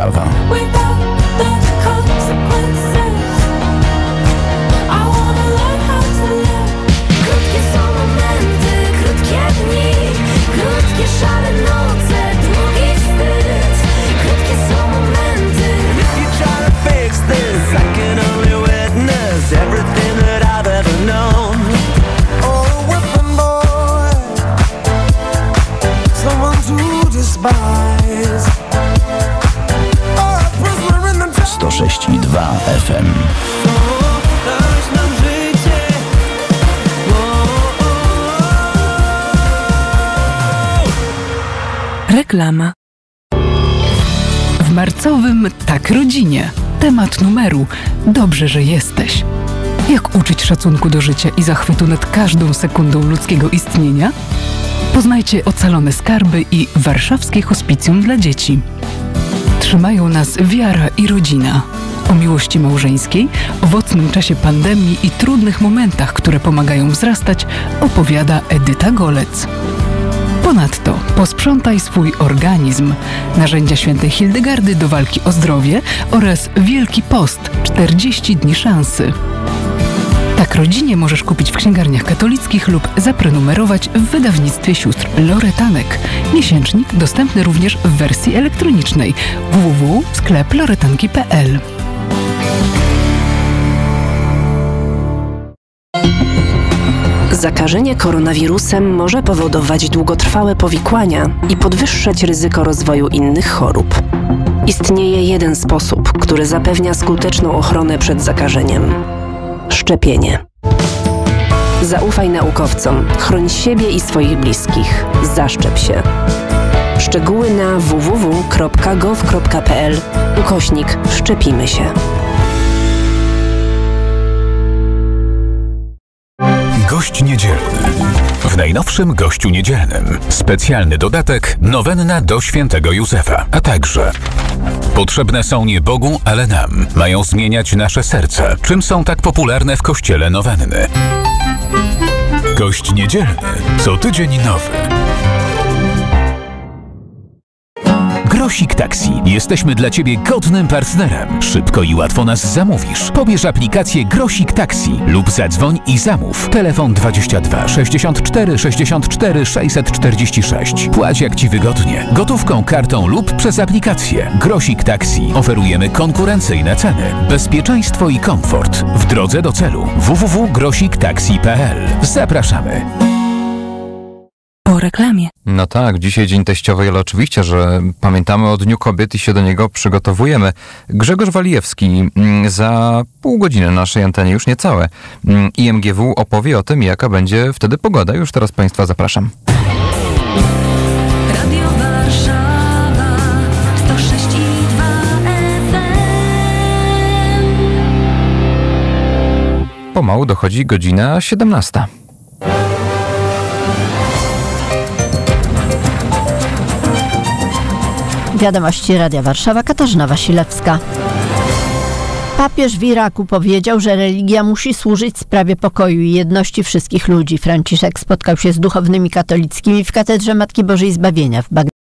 Warszawa. 106,2 FM. Reklama. W marcowym Tak Rodzinie. Temat numeru Dobrze, że jesteś. Jak uczyć szacunku do życia i zachwytu nad każdą sekundą ludzkiego istnienia? Poznajcie ocalone skarby i warszawskie hospicjum dla dzieci. Trzymają nas wiara i rodzina. O miłości małżeńskiej, owocnym czasie pandemii i trudnych momentach, które pomagają wzrastać, opowiada Edyta Golec. Ponadto posprzątaj swój organizm. Narzędzia świętej Hildegardy do walki o zdrowie oraz Wielki Post 40 dni szansy. Rodzinie możesz kupić w księgarniach katolickich lub zaprenumerować w wydawnictwie sióstr Loretanek. Miesięcznik dostępny również w wersji elektronicznej www.skleploretanki.pl Zakażenie koronawirusem może powodować długotrwałe powikłania i podwyższać ryzyko rozwoju innych chorób. Istnieje jeden sposób, który zapewnia skuteczną ochronę przed zakażeniem szczepienie. Zaufaj naukowcom, chroń siebie i swoich bliskich. Zaszczep się. Szczegóły na www.gov.pl ukośnik Szczepimy się. Gość niedzielny. W najnowszym gościu niedzielnym specjalny dodatek Nowenna do świętego Józefa, a także Potrzebne są nie Bogu, ale nam. Mają zmieniać nasze serce. Czym są tak popularne w kościele nowenny? Gość niedzielny. Co tydzień nowy. Grosik Taxi. Jesteśmy dla Ciebie godnym partnerem. Szybko i łatwo nas zamówisz. Pobierz aplikację Grosik Taxi lub zadzwoń i zamów. Telefon 22 64 64 646. Płać jak Ci wygodnie. Gotówką, kartą lub przez aplikację. Grosik Taxi. Oferujemy konkurencyjne ceny, bezpieczeństwo i komfort. W drodze do celu. www.grosiktaxi.pl Zapraszamy reklamie. No tak, dzisiaj Dzień Teściowej, ale oczywiście, że pamiętamy o Dniu Kobiet i się do niego przygotowujemy. Grzegorz Walijewski mm, za pół godziny naszej antenie, już niecałe, mm, IMGW opowie o tym, jaka będzie wtedy pogoda. Już teraz Państwa zapraszam. Radio Warszawa 106,2 Pomału dochodzi godzina 17. Wiadomości Radia Warszawa, Katarzyna Wasilewska. Papież w Iraku powiedział, że religia musi służyć sprawie pokoju i jedności wszystkich ludzi. Franciszek spotkał się z duchownymi katolickimi w katedrze Matki Bożej Zbawienia w Bagdadzie.